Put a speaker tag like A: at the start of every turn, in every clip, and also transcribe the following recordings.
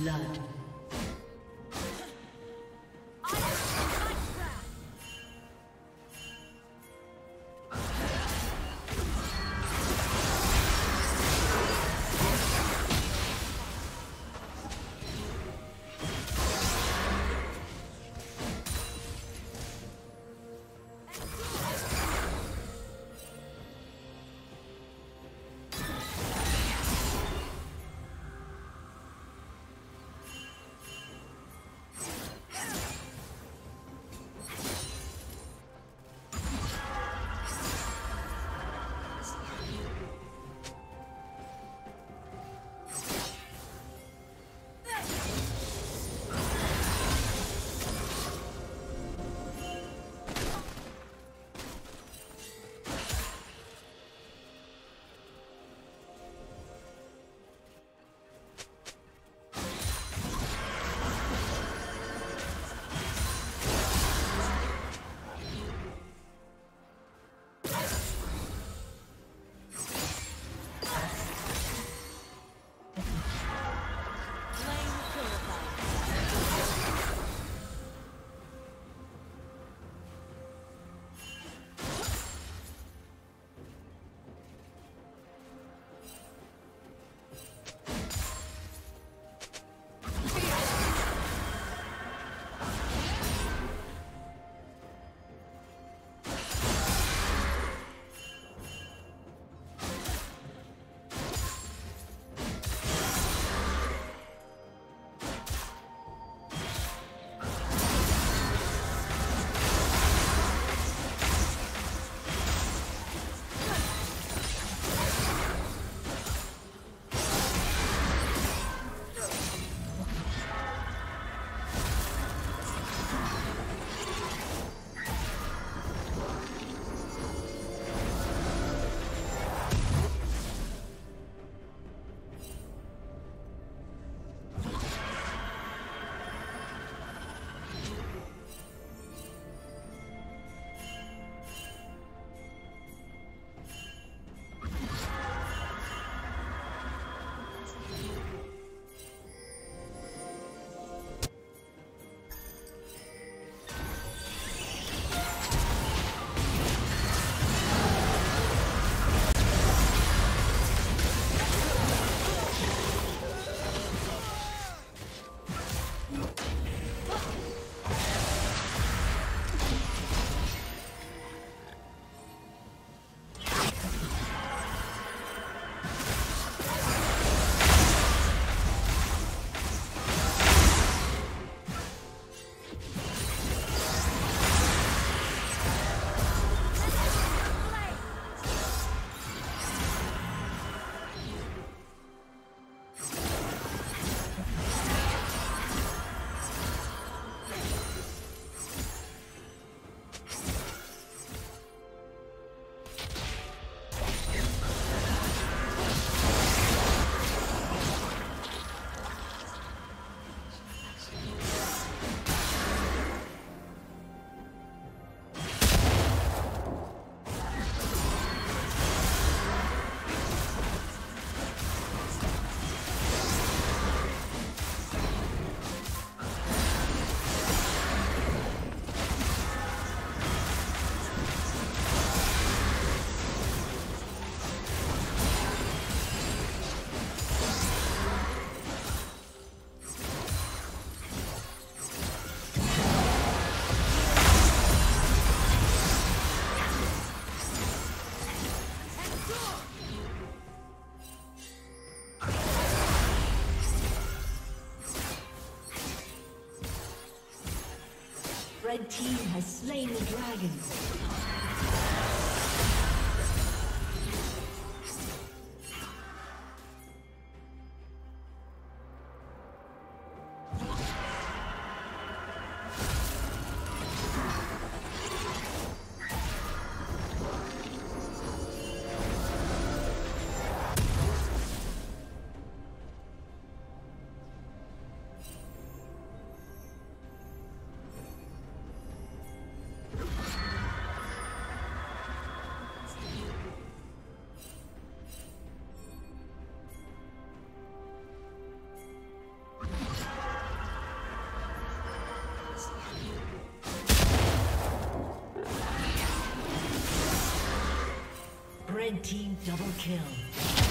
A: Blood. Slain the dragon. Double kill.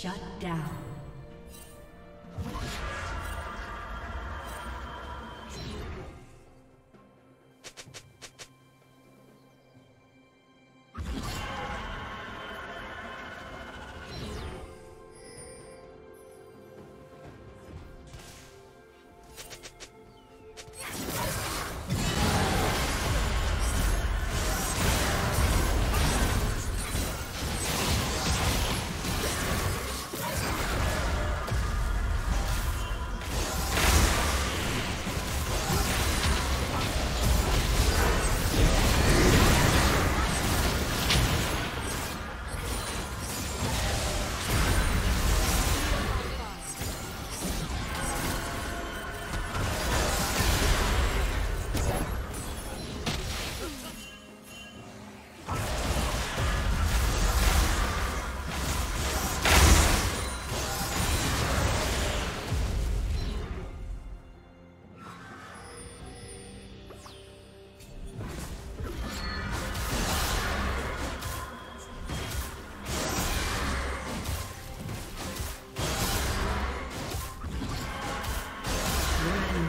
A: Shut down.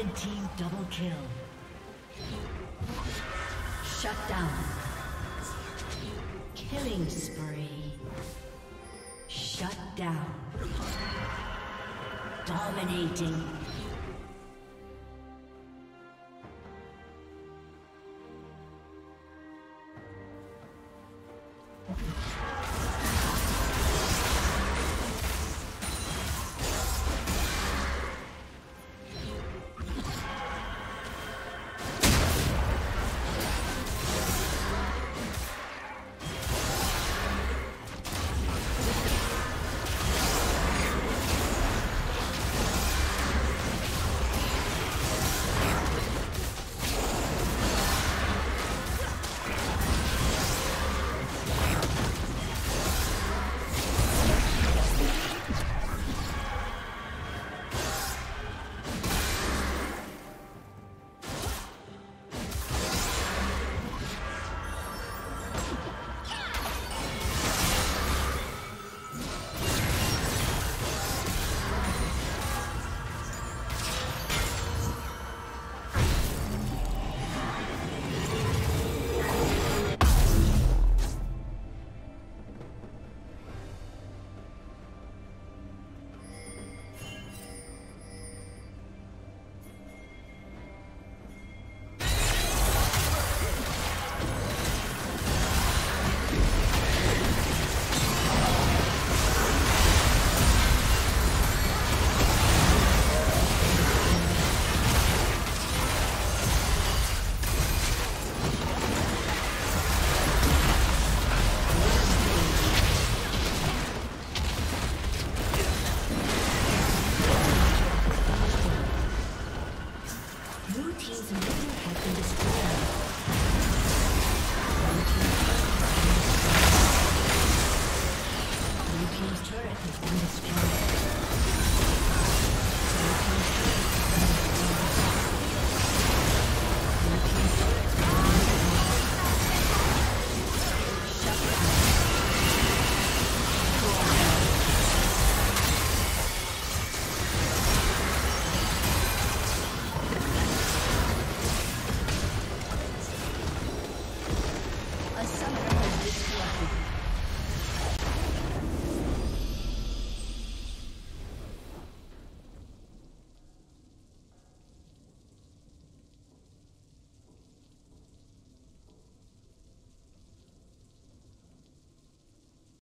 A: Red team double kill. Shut down. Killing spree. Shut down. Dominating.